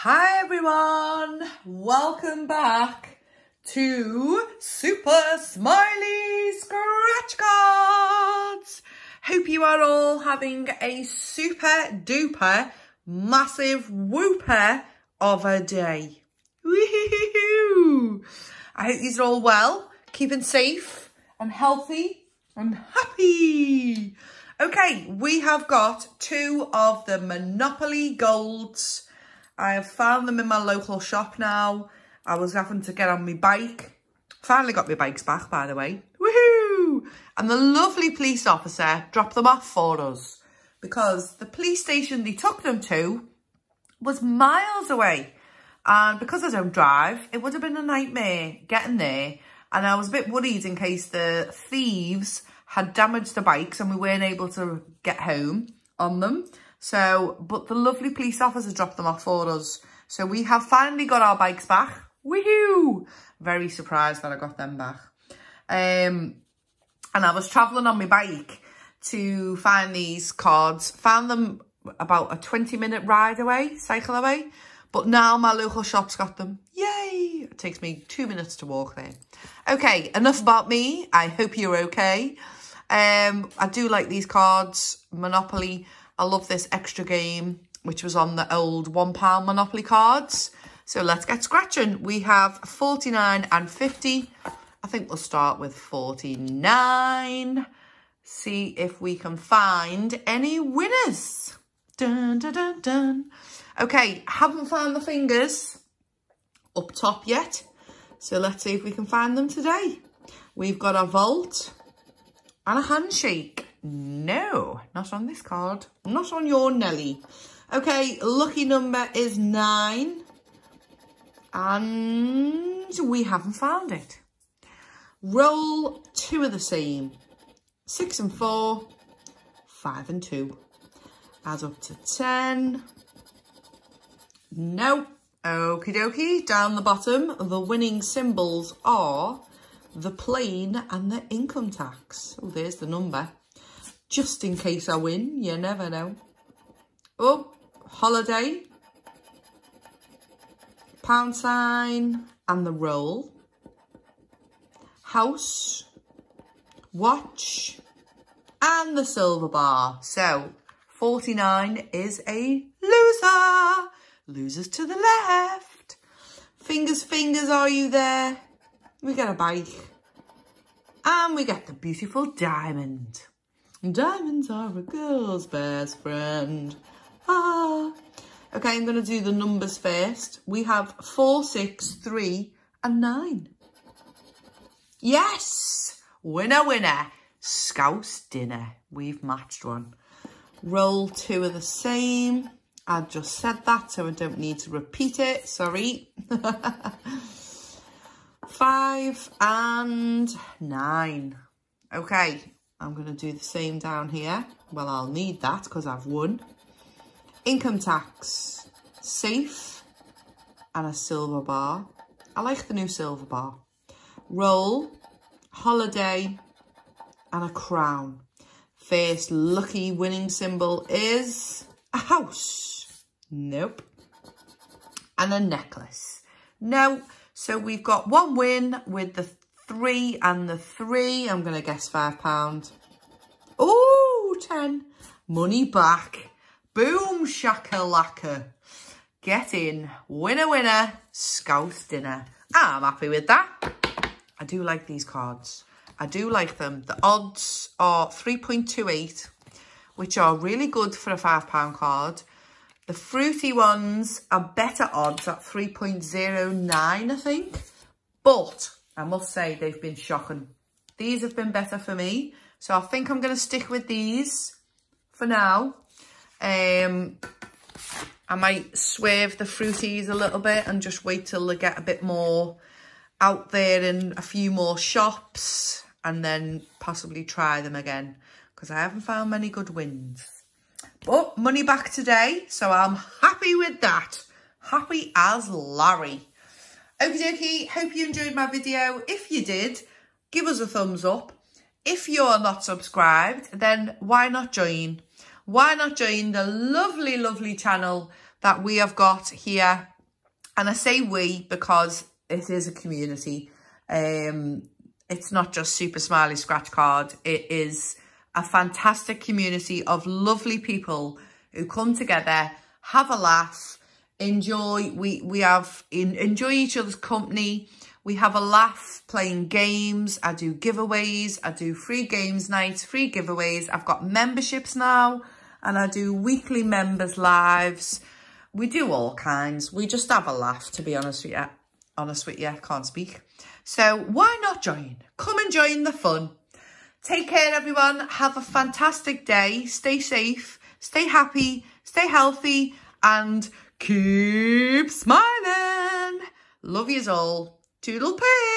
Hi everyone, welcome back to Super Smiley Scratch Cards. Hope you are all having a super duper massive whooper of a day. I hope you're all well, keeping safe and healthy and happy. Okay, we have got two of the Monopoly Golds. I have found them in my local shop now. I was having to get on my bike. Finally got my bikes back, by the way. Woohoo! And the lovely police officer dropped them off for us because the police station they took them to was miles away. And because I don't drive, it would have been a nightmare getting there. And I was a bit worried in case the thieves had damaged the bikes and we weren't able to get home on them. So, but the lovely police officer dropped them off for us. So we have finally got our bikes back. Woohoo! Very surprised that I got them back. Um, and I was travelling on my bike to find these cards. Found them about a 20 minute ride away, cycle away. But now my local shop's got them. Yay! It takes me two minutes to walk there. Okay, enough about me. I hope you're okay. Um, I do like these cards. Monopoly. I love this extra game, which was on the old £1 Monopoly cards. So let's get scratching. We have 49 and 50. I think we'll start with 49. See if we can find any winners. Dun, dun, dun, dun. Okay, haven't found the fingers up top yet. So let's see if we can find them today. We've got a vault and a handshake. No, not on this card. Not on your Nelly. Okay, lucky number is nine. And we haven't found it. Roll two of the same. Six and four, five and two. Add up to 10. No. Okie dokie. Down the bottom, the winning symbols are the plane and the income tax. Oh, there's the number. Just in case I win, you never know. Oh, holiday, pound sign and the roll. House, watch and the silver bar. So 49 is a loser. Losers to the left. Fingers, fingers, are you there? We get a bike. And we get the beautiful diamond. Diamonds are a girl's best friend. Ah. Okay, I'm going to do the numbers first. We have four, six, three, and 9. Yes! Winner, winner. Scouse dinner. We've matched one. Roll two of the same. I just said that, so I don't need to repeat it. Sorry. Five and nine. Okay, I'm going to do the same down here. Well, I'll need that because I've won. Income tax, safe, and a silver bar. I like the new silver bar. Roll, holiday, and a crown. First lucky winning symbol is a house. Nope. And a necklace. No. So we've got one win with the three and the three. I'm going to guess £5. Oh, 10. Money back. Boom shakalaka. Get in. Winner, winner. Scouse dinner. I'm happy with that. I do like these cards. I do like them. The odds are 3.28, which are really good for a £5 card. The fruity ones are better odds at 3.09, I think. But I must say they've been shocking. These have been better for me. So I think I'm going to stick with these for now. Um, I might swerve the fruities a little bit and just wait till they get a bit more out there in a few more shops and then possibly try them again because I haven't found many good wins. But money back today, so I'm happy with that. Happy as Larry. Okie dokie, hope you enjoyed my video. If you did, give us a thumbs up. If you're not subscribed, then why not join? Why not join the lovely, lovely channel that we have got here. And I say we because it is a community. Um, it's not just Super Smiley Scratch Card. It is a fantastic community of lovely people who come together, have a laugh, enjoy. We, we have in, enjoy each other's company. We have a laugh playing games. I do giveaways. I do free games nights, free giveaways. I've got memberships now and I do weekly members lives. We do all kinds. We just have a laugh, to be honest with you. Honest with you, I can't speak. So why not join? Come and join the fun. Take care, everyone. Have a fantastic day. Stay safe, stay happy, stay healthy, and keep smiling. Love yous all. Toodle pig.